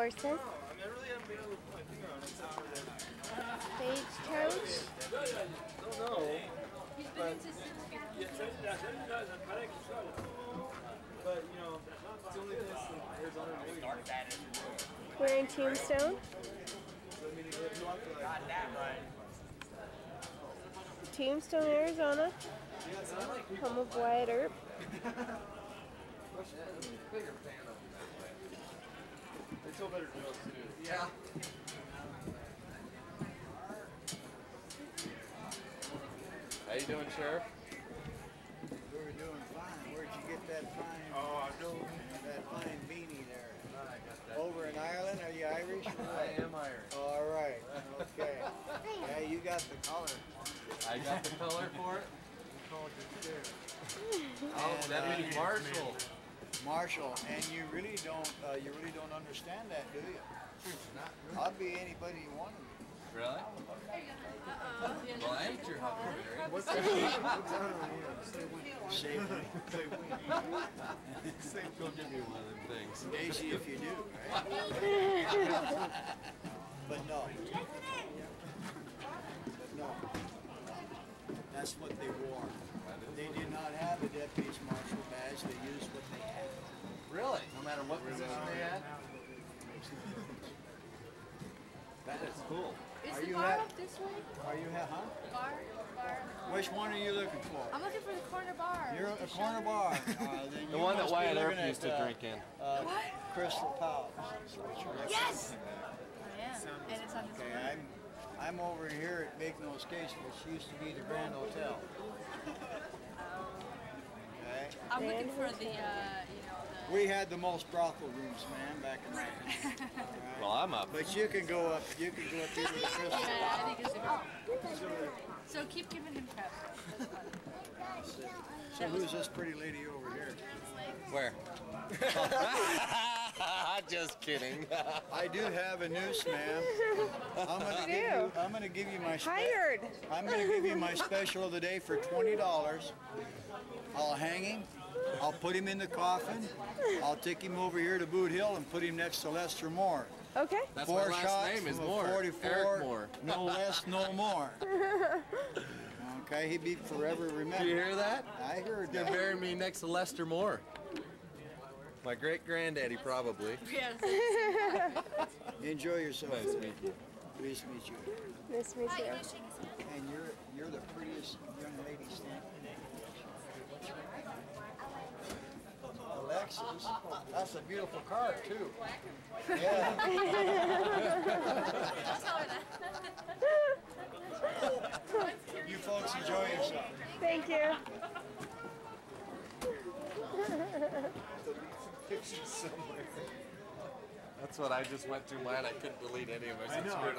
horses. We're in Tombstone. Tombstone, Arizona. Home of Wyatt Earp. They tell better jokes too. Yeah. How you doing, Sheriff? We were doing fine. Where'd you get that fine, Oh, no. that fine beanie there? Over in Ireland? Are you Irish? I am Irish. All right. Okay. Yeah, you got the color. I got the color for it. Called it too. Oh, And, that uh, means Marshall. Marshall, and you really don't, uh, you really don't understand that, do you? I'll be anybody you want to be. Really? Well, I ain't your huckleberry. What's the Say, Say, go give me one of them things. Daisy if you do, right? But no. But no. That's what they wore. They did not have a deputy's marshal badge. They used what they had. Really? No matter what position they had? That is cool. Is Are the you bar at- up this way? Are you, ha- huh? Bar? Bar? Which one are you looking for? I'm looking for the corner bar. You're with a the corner shutter. bar. Uh, The one that Wyatt Earp used at, to uh, drink in. Uh, What? Crystal Palace. That's what you're looking Yes! I am. And it's on this Okay, one. I'm, I'm over here at Big Nose Kate's, which used to be the Grand Hotel. Okay? I'm looking for the, uh, you know, the... We had the most brothel rooms, man, back in the day. Alright? Well, I'm up. But you can go up, you can go up here to the Crystal Yeah, I think it's a So keep giving him crap. So who's this pretty lady over here? Where? Just kidding. I do have a noose, ma'am. I'm gonna give you, I'm gonna give you my spe- Hired. I'm gonna give you my special of the day for twenty dollars. I'll hang him. I'll put him in the coffin. I'll take him over here to Boot Hill and put him next to Lester Moore. Okay. That's Four my last shots name is from a Moore. 44, Eric Moore. no less, no more. Okay, he'd be forever Did you remembered. hear that? I heard You're that. burying me next to Lester Moore. My great granddaddy, probably. Yes. Enjoy yourself. Nice to meet you. Pleased to meet you. Nice to meet you. And you're you're the prettiest young lady standing. Alexis, that's a beautiful car too. Yeah. you folks enjoy yourself. Thank you. Pictures somewhere. That's what I just went through mine. I couldn't delete any of them. I know. At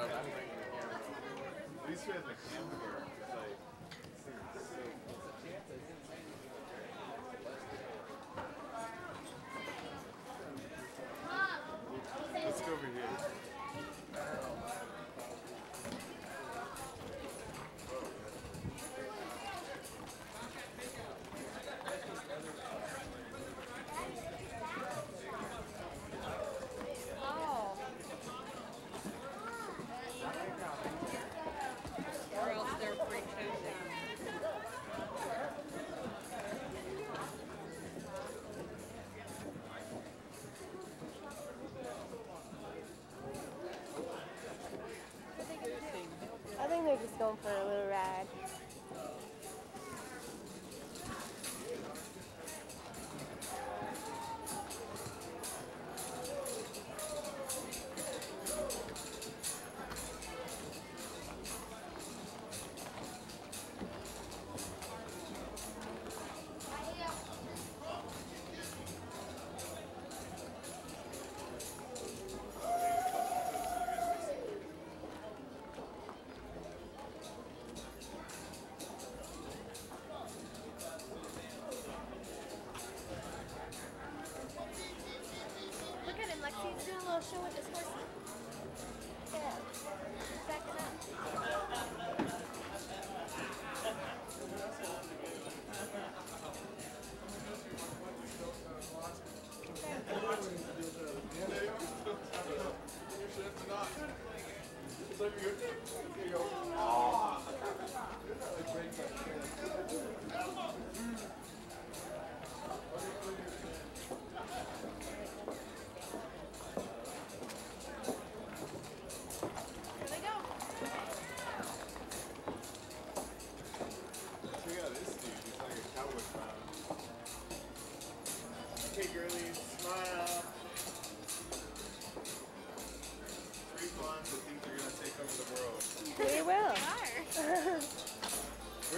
least we have the camera for slip your dick. Here you go.